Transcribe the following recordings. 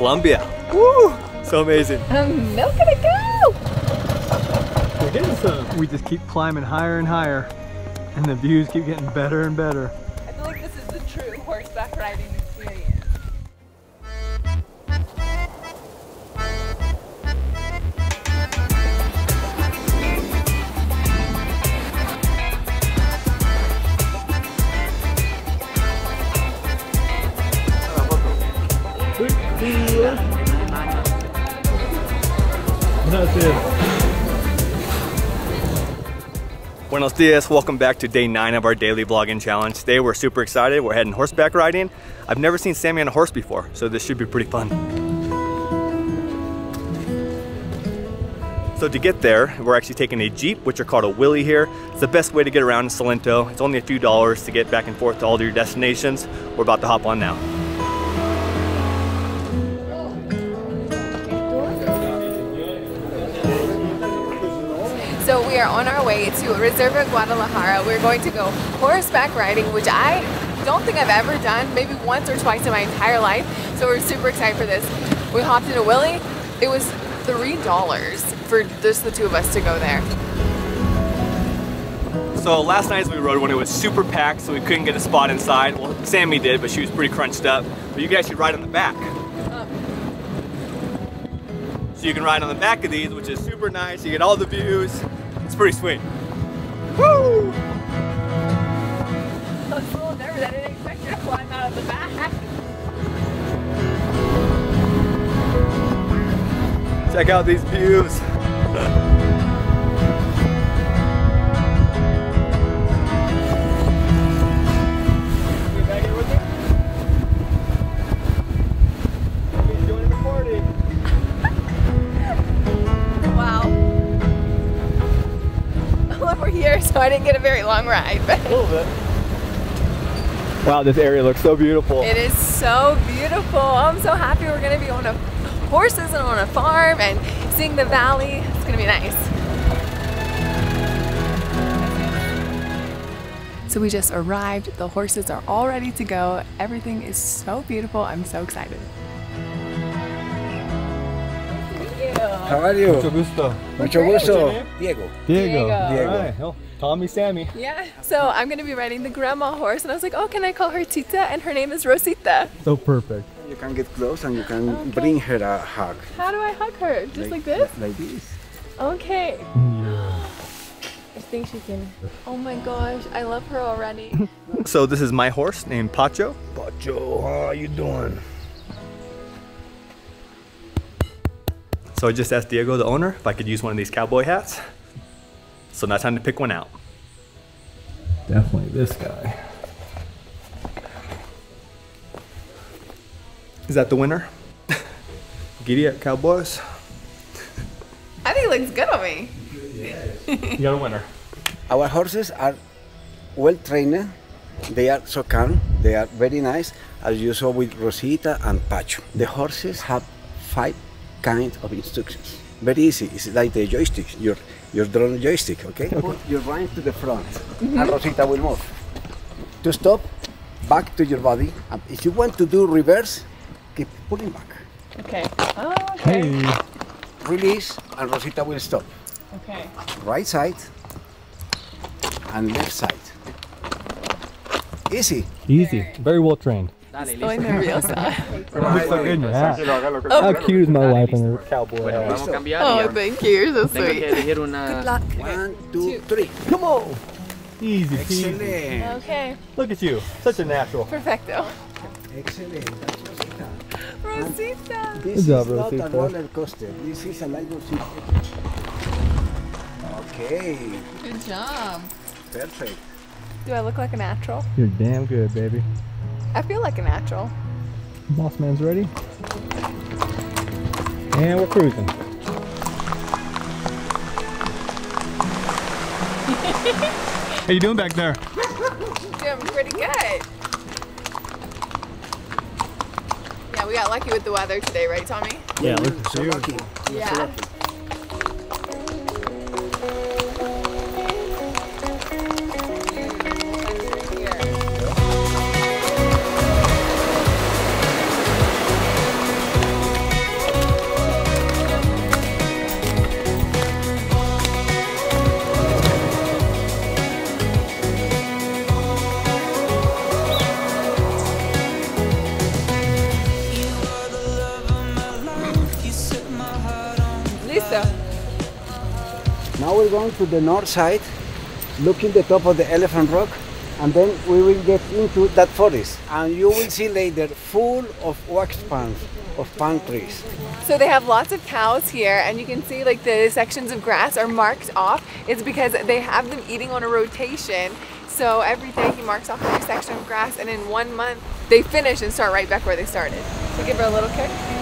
Colombia. Woo! So amazing. I'm milking a cow. We're getting some. We just keep climbing higher and higher, and the views keep getting better and better. I feel like this is the true horseback riding Buenos dias, welcome back to day nine of our daily vlogging challenge. Today we're super excited, we're heading horseback riding. I've never seen Sammy on a horse before, so this should be pretty fun. So to get there, we're actually taking a Jeep, which are called a Willy here. It's the best way to get around in Salento. It's only a few dollars to get back and forth to all your destinations. We're about to hop on now. Reserva Guadalajara. We're going to go horseback riding, which I don't think I've ever done, maybe once or twice in my entire life. So we're super excited for this. We hopped in a Willy. It was $3 for just the two of us to go there. So last night as we rode when it was super packed, so we couldn't get a spot inside. Well, Sammy did, but she was pretty crunched up. But you guys should ride on the back. So you can ride on the back of these, which is super nice. You get all the views. It's pretty sweet. Check out these views. You back here with me? Okay, join the party. Wow. We're here, so I didn't get a very long ride, but A little bit. Wow, this area looks so beautiful. it is so beautiful. I'm so happy we're gonna be on a horses and on a farm and seeing the valley. It's gonna be nice. So we just arrived. The horses are all ready to go. Everything is so beautiful. I'm so excited. How are you? Mucho gusto. Mucho your gusto. name? Diego. Diego. Diego. All right. Well, Tommy, Sammy. Yeah. So I'm gonna be riding the grandma horse, and I was like, oh, can I call her Tita? And her name is Rosita. So perfect. You can get close and you can bring her a hug. How do I hug her? Just like this? Like this. Okay. I think she can. Oh my gosh, I love her already. So this is my horse named Pacho. Pacho, how are you doing? So I just asked Diego, the owner, if I could use one of these cowboy hats. So now time to pick one out. Definitely this guy. Is that the winner? Giddy up, Cowboys. I think it looks good on me. You got a winner. Our horses are well trained. They are so calm. They are very nice, as you saw with Rosita and Pacho. The horses have five kinds of instructions. Very easy. It's like the joystick. Your your drone joystick. Okay. Put your reins to the front, and Rosita will move. To stop, back to your body. And if you want to do reverse, keep pulling back. Okay. Oh, okay. Release, and Rosita will stop. Okay. right side and left side. Easy. Easy. Very well trained. Estoy nerviosa. Looks so good in your hat. How cute is my wife in her cowboy hat? Vamos a cambiar. Oh, thank you. You're so sweet. elegir una. Luck. One, two, three. Come on. Easy peasy. Excellent. Okay. Look at you. Such a natural. Perfecto. Excellent. That's Rosita. Rosita. This job, is not Rosita. a roller coaster. This is a light Rosita. Okay. Good job. Perfect. Do I look like a natural? You're damn good, baby. I feel like a natural. Boss man's ready. And we're cruising. How you doing back there? Doing pretty good. Yeah, we got lucky with the weather today, right, Tommy? Yeah, look So lucky. Yeah. To the north side, looking the top of the Elephant Rock, and then we will get into that forest. And you will see later full of wax palms, of palm trees. So they have lots of cows here and you can see like the sections of grass are marked off. It's because they have them eating on a rotation. So every day he marks off a new section of grass and in one month they finish and start right back where they started. So give her a little kick.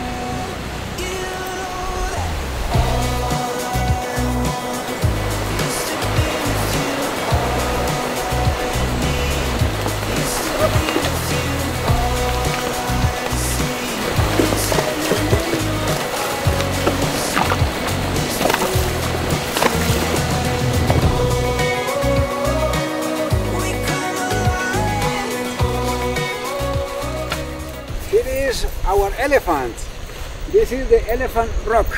This is the Elephant Rock.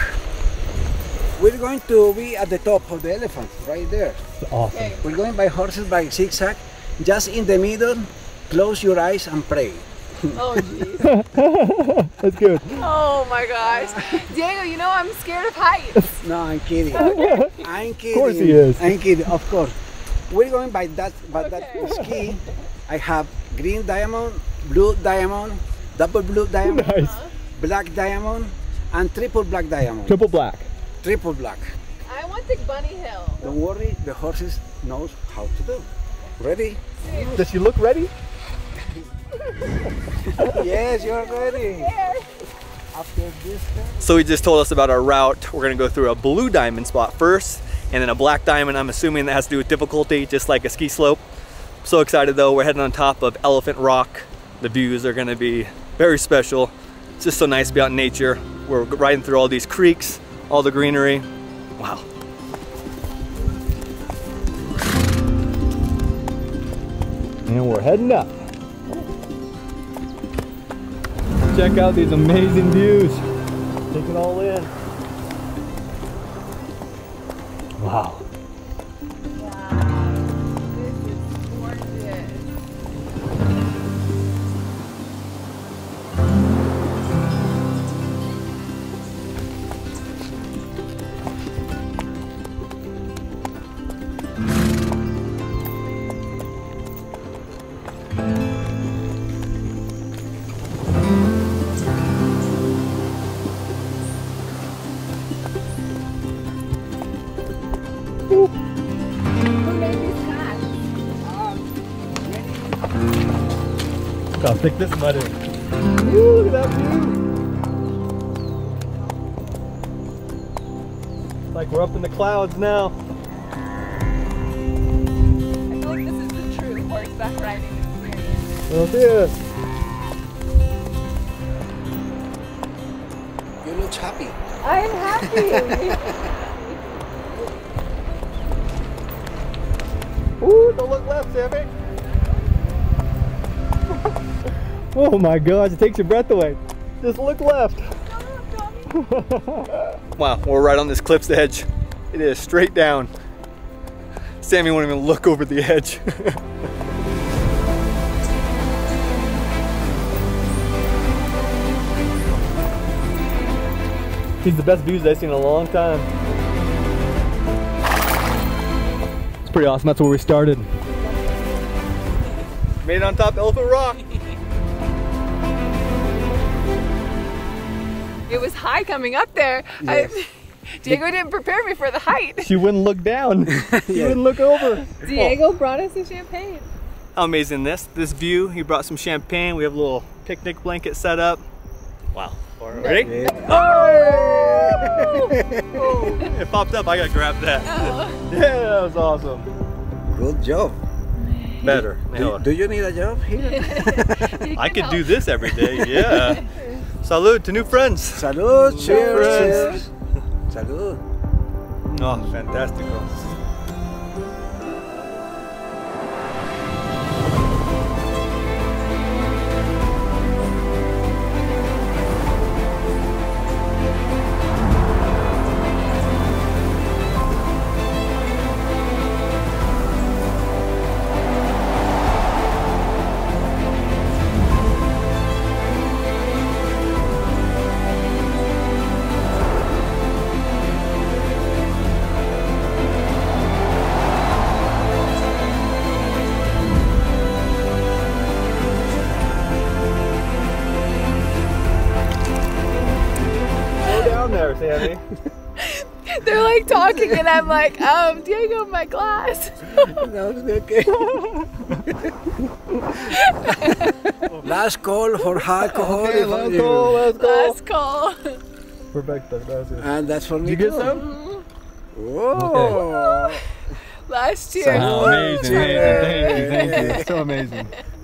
We're going to be at the top of the elephant, right there. Awesome. Okay. We're going by horses by zigzag. Just in the middle, close your eyes and pray. Oh jeez. That's good. Oh my gosh. Diego, you know I'm scared of heights. No, I'm kidding. I'm kidding. course he is. I'm kidding, of course. We're going by that by that ski. I have green diamond, blue diamond, double blue diamond, Nice. Uh-huh. black diamond, and triple black diamond. Triple black. Triple black. I want the bunny hill. Don't worry, the horses knows how to do. Ready? Does she look ready? yes, you're ready. After this So he just told us about our route. We're gonna go through a blue diamond spot first, and then a black diamond. I'm assuming that has to do with difficulty, just like a ski slope. So excited though, we're heading on top of Elephant Rock. The views are gonna be very special. It's just so nice to be out in nature. We're riding through all these creeks, all the greenery. Wow. And we're heading up. Check out these amazing views. Take it all in. Wow. Look how thick this mud is. Ooh, look at that view. It's like we're up in the clouds now. I feel like this is the true horseback riding experience. Well, yeah. you look happy. I am happy. Ooh, don't look left, Sammy. Oh my gosh, it takes your breath away. Just look left. wow, we're right on this cliff's edge. It is straight down. Sammy won't even look over the edge. These are the best views I've seen in a long time. It's pretty awesome. That's where we started. Made it on top of Elephant Rock. It was high coming up there. I, Diego didn't prepare me for the height. She wouldn't look down. She wouldn't look over. Diego brought us a champagne. How amazing this this view. He brought some champagne. We have a little picnic blanket set up. Wow. All right, ready? Oh! It popped up. I gotta grab that. Oh. Yeah, that was awesome. Good job. Better. Do, do you need a job here? I could do this every day. Yeah. Salud to new friends. Salud, cheers, Cheers. cheers. Salud. Oh, fantastico. Like, um, Diego, my glass. No, it's okay. Last call for alcohol. Okay, if let's you- go, let's go. Last call. Perfecto, gracias. And that's for me. Did you get too. some? Whoa. Last year. Amazing, amazing. Thank you, thank you. So amazing.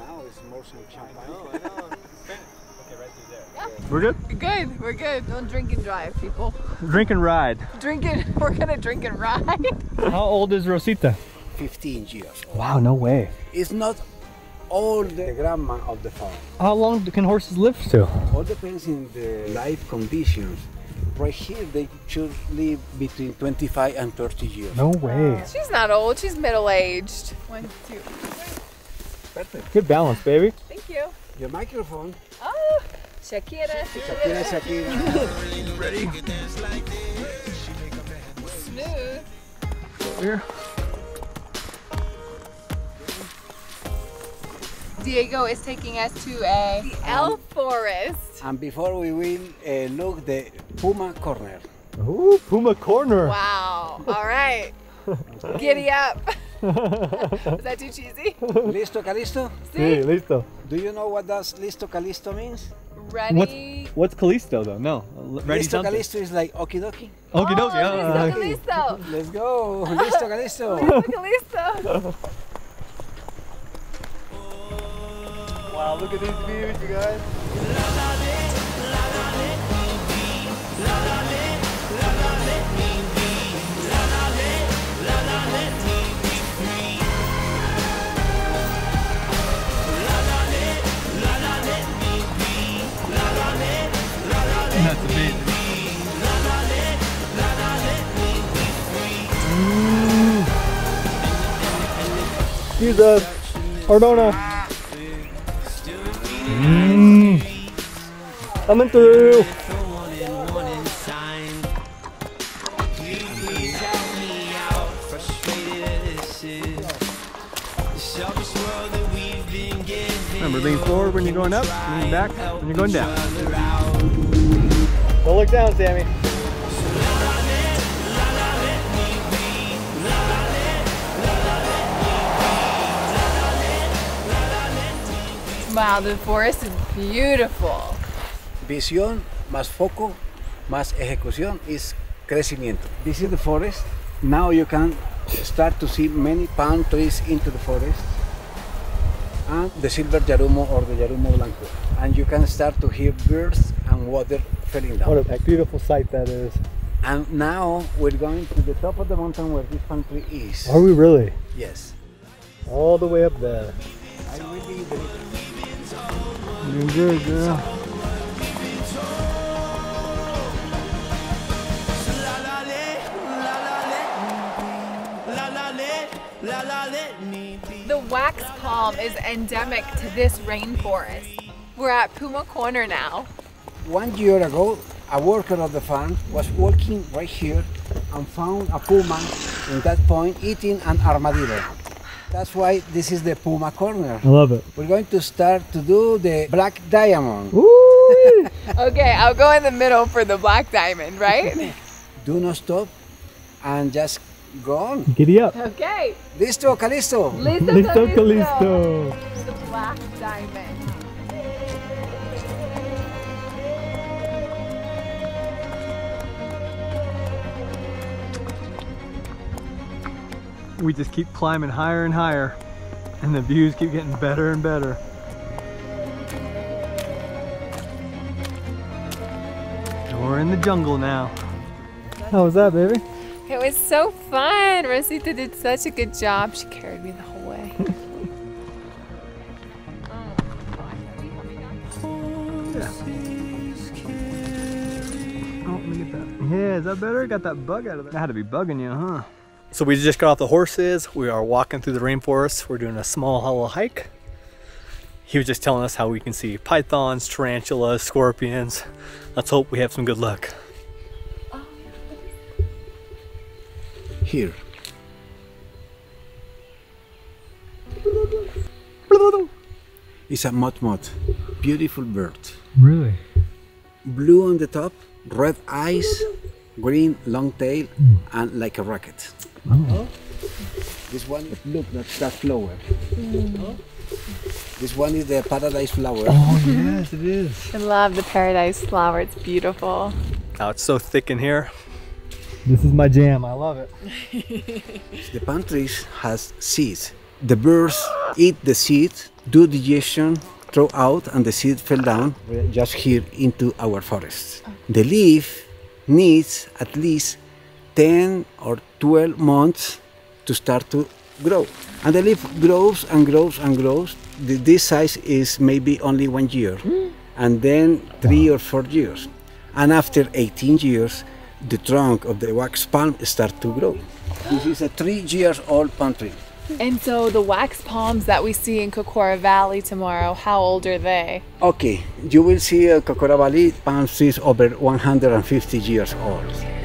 We're good? We're Good. We're good. Don't drink and drive, people. Drink and ride. Drinking. We're gonna drink and ride. How old is Rosita? 15 years. Wow, no way. It's not all the grandma of the farm. How long can horses live to? All depends in the life conditions. Right here, they should live between 25 and 30 years. No way. Uh, she's not old. She's middle aged. One, two. Perfect. Good balance, baby. Thank you. Your microphone. Oh, Shakira. Shakira, Shakira. Ready? Smooth. Here. Diego is taking us to a the elf forest. And before we will uh, look the Puma Corner. Ooh, Puma Corner. Wow. All right. Giddy up. Is that too cheesy? Listo, Calisto? Sí, listo. Do you know what does Listo, Calisto means? Ready? What's Callisto though? No. Ready Listo, something. Calisto is like okie dokie. Okie dokie. Oh, ah, listo, ah. Let's go. Listo, Calisto. Listo, listo. Wow, look at these views, you guys. Ordona. Mmm. Coming through. Remember, lean forward when you're going up, lean back when you're going down. Don't look down, Sammy. Wow, the forest is beautiful. Visión más foco más ejecución is crecimiento. This is the forest. Now you can start to see many palm trees into the forest. And the silver yarumo or the yarumo blanco. And you can start to hear birds and water falling down. What a beautiful sight that is. And now we're going to the top of the mountain where this palm tree is. Are we really? Yes. All the way up there. Doing good, girl. The wax palm is endemic to this rainforest. We're at Puma Corner now. One year ago, a worker of the farm was walking right here and found a puma in that point eating an armadillo. That's why this is the Puma Corner. I love it. We're going to start to do the black diamond. Woo! Okay, I'll go in the middle for the black diamond, right? Do not stop and just go on. Giddy up. Okay. Listo, Calisto. Listo, Listo, Callisto. Callisto. We just keep climbing higher and higher, and the views keep getting better and better. We're in the jungle now. How was that, baby? It was so fun. Rosita did such a good job. She carried me the whole way. yeah. Oh, let me get that. Yeah, is that better? Got that bug out of there. That had to be bugging you, huh? So we just got off the horses. We are walking through the rainforest. We're doing a small hollow hike. He was just telling us how we can see pythons, tarantulas, scorpions. Let's hope we have some good luck. Here. It's a motmot. Beautiful bird. Really? blue on the top, red eyes, green long tail, and like a rocket. Oh. This one, look, that's that flower. Mm. This one is the paradise flower. Oh yes, it is. I love the paradise flower. It's beautiful. Oh, it's so thick in here. This is my jam. I love it. The palm trees has seeds. The birds eat the seeds, do digestion, throw out, and the seed fell down just here into our forest. The leaf needs at least 10 or 12 months to start to grow. And the leaf grows and grows and grows. The, this size is maybe only one year, hmm. and then three or four years. And after 18 years, the trunk of the wax palm start to grow. This is a three years old palm tree. And so the wax palms that we see in Cocora Valley tomorrow, how old are they? Okay, you will see a Cocora Valley palm trees over 150 years old.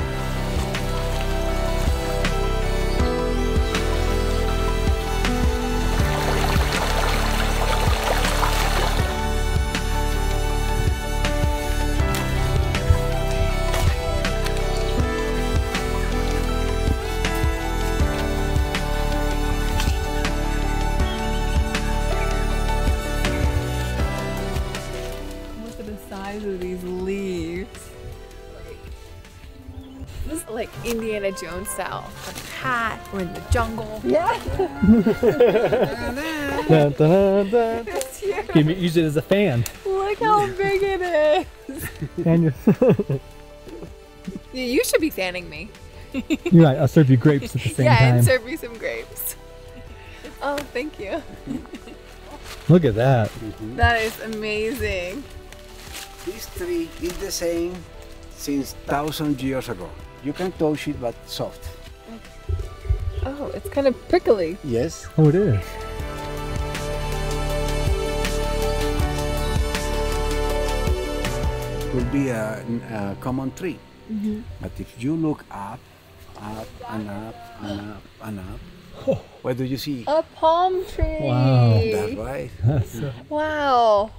Jungle. Yeah. Dun, dun, dun. It's huge. You can use it as a fan. Look how big it is. And you're, You should be fanning me. you're right. I'll serve you grapes at the same yeah, time. and serve me some grapes. Oh, thank you. Look at that. Mm-hmm. That is amazing. This tree is the same since thousand years ago. You can touch it, but soft. Oh, it's kind of prickly. Yes. Oh, it is. Could be a, a common tree. But if you look up, up and up and up and up, oh. what do you see? A palm tree. Wow. That's right. That's, uh, Wow.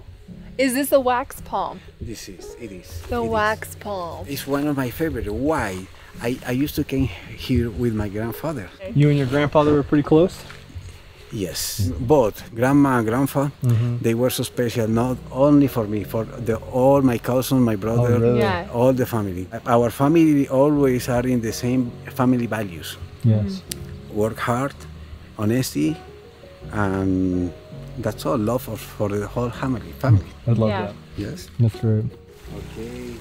Is this a wax palm? This is it is. The it is. wax palm. It's one of my favorite. Why? I, I used to came here with my grandfather. you and your grandfather were pretty close. Yes, both grandma and grandpa. Mm-hmm. They were so special, not only for me, for the all my cousins, my brother, oh, really? Yeah. all the family. Our family always are in the same family values: Yes. Mm-hmm. work hard, honesty, and that's all. Love for, for the whole family. Family. I love Yeah. that. Yes. That's great. Okay.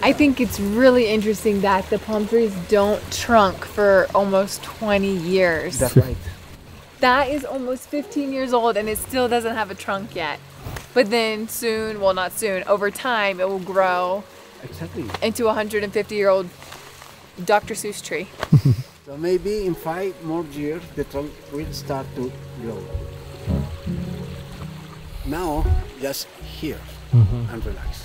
No. I think it's really interesting that the palm trees don't trunk for almost 20 years. That's right. That is almost 15 years old and it still doesn't have a trunk yet. But then soon, well, not soon, over time, it will grow Exactly. into a 150 year old Dr. Seuss tree. So maybe in five more years the trunk will start to grow. Now, just here mm-hmm. and relax.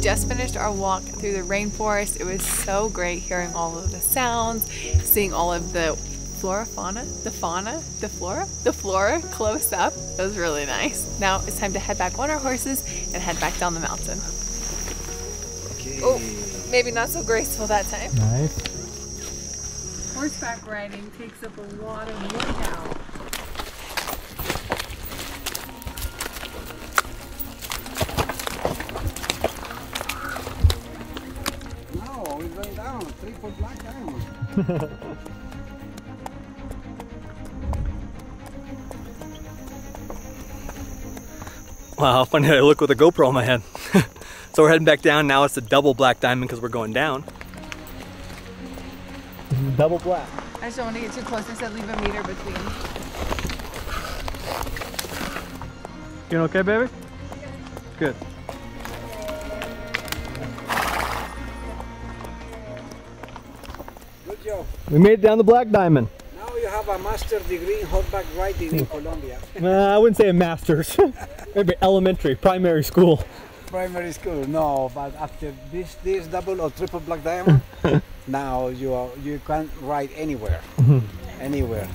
Just finished our walk through the rainforest. It was so great hearing all of the sounds, seeing all of the flora, fauna, the fauna, the flora, the flora close up. It was really nice. Now it's time to head back on our horses and head back down the mountain. Okay. Oh, maybe not so graceful that time. Nice. Horseback riding takes up a lot of workout. No, down. Triple black diamond. Wow, funny how I look with a GoPro on my head. so we're heading back down. Now it's a double black diamond because we're going down. Double black. I just don't want to get too close. I said leave a meter between. You know, okay, baby? Good. We made it down the black diamond. Now you have a master degree in horseback riding in Colombia. Uh, I wouldn't say a master's. Maybe elementary, primary school. Primary school, no, but after this this double or triple black diamond, now you are you can ride anywhere, anywhere.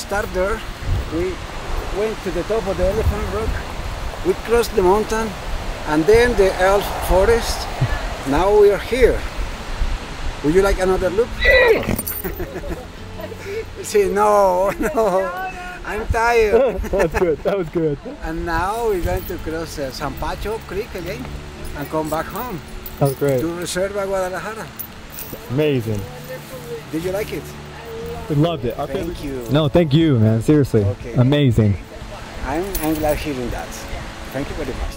Start there. We went to the top of the Elephant Rock. We crossed the mountain, and then the elf forest. now we are here. Would you like another look? See, no, no, I'm tired. That's good. That was good. and now we're going to cross uh, San Pacho Creek again and come back home That was great. to Reserva Guadalajara. Amazing. Did you like it? We loved it. Our favorite. You. No, thank you, man. Seriously. Okay. Amazing. I'm, I'm glad hearing that. Thank you very much.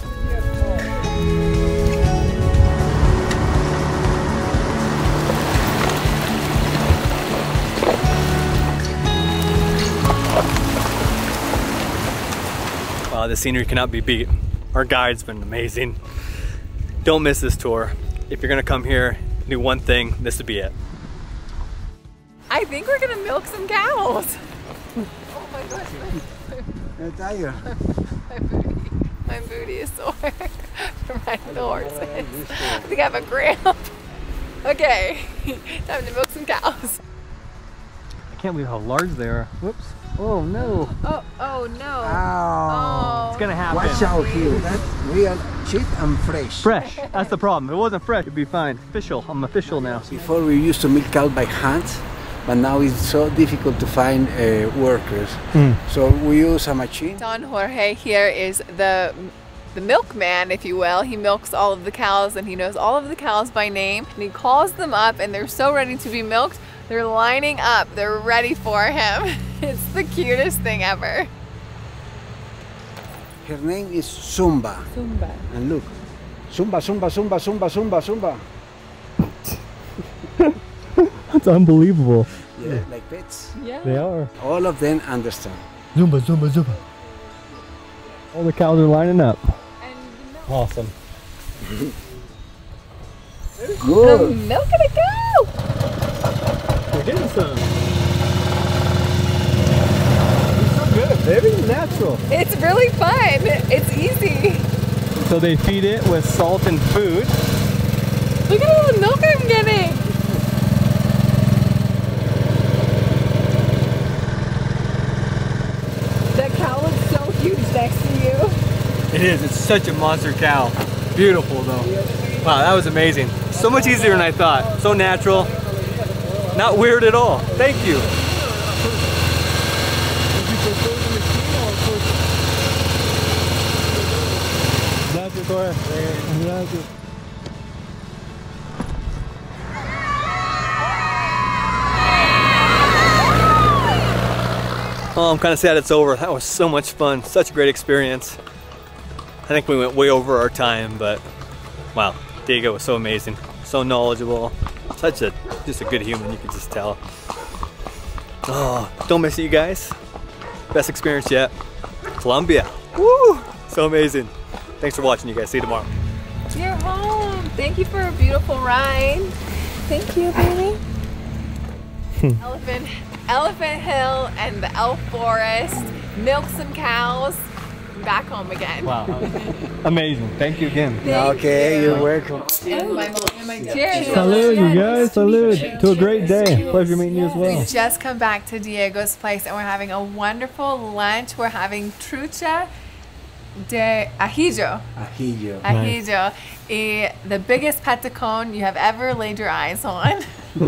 Wow, the scenery cannot be beat. Our guide's been amazing. Don't miss this tour. If you're gonna come here, do one thing, this would be it. I think we're gonna milk some cows. Oh my gosh, I'm tired. my booty, my booty is sore from riding the horses. I think I have a cramp. Okay, time to milk some cows. I can't believe how large they are. Whoops. Oh no. Oh, oh no. Ow. Oh. It's gonna happen. Watch out here. That's real cheap and fresh. Fresh. That's the problem. If it wasn't fresh, it'd be fine. Official. I'm official now. Before we used to milk cow by hand, but now it's so difficult to find uh, workers. So we use a machine. Don Jorge here is the the milkman, if you will. He milks all of the cows and he knows all of the cows by name. And he calls them up and they're so ready to be milked. They're lining up. They're ready for him. It's the cutest thing ever. Her name is Zumba. Zumba. And look, Zumba, Zumba, Zumba, Zumba, Zumba, Zumba. That's unbelievable. Yeah, like pets. Yeah. They are. All of them understand. Zumba, zumba, zumba. All the cows are lining up. And Awesome. Good. I'm milking a cow. We're getting some. so good, baby. Natural. It's really fun. It's easy. So they feed it with salt and food. Look at all the milk I'm getting. That cow looks so huge next to you. It is. It's such a monster cow. Beautiful though. Wow, that was amazing. So much easier than I thought. So natural. Not weird at all. Thank you. Gracias. Gracias. Oh, I'm kind of sad it's over. That was so much fun. Such a great experience. I think we went way over our time, but wow, Diego was so amazing. So knowledgeable. Such a, just a good human, you could just tell. Oh, don't miss it, you guys. Best experience yet. Colombia. Woo! So amazing. Thanks for watching, you guys. See you tomorrow. You're home. Thank you for a beautiful ride. Thank you, baby. Hmm. Elephant, Elephant Hill and the Elf Forest. Milk some cows. Back home again. Wow. Amazing. Thank you again. Thank okay, you. you're welcome. And my, and my cheers. Salud, you guys. Salud. To a great day. Pleasure meeting you as well. We just come back to Diego's place and we're having a wonderful lunch. We're having trucha de ajillo. Ajillo. Ajillo. Y the biggest patacon you have ever laid your eyes on.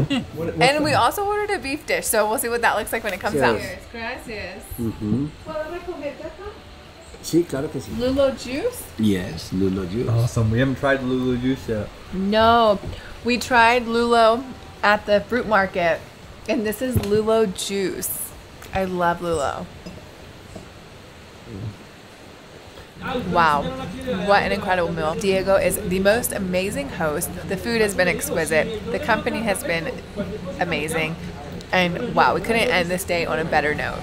and we also ordered a beef dish, so we'll see what that looks like when it comes out. Cheers. Gracias. Mhm. Sí, claro que sí. Lulo juice? Yes, Lulo juice. Awesome. We haven't tried the Lulu juice yet. No. We tried Lulo at the fruit market, and this is Lulo juice. I love Lulo. Wow, what an incredible meal. Diego is the most amazing host. The food has been exquisite. The company has been amazing. And wow, we couldn't end this day on a better note.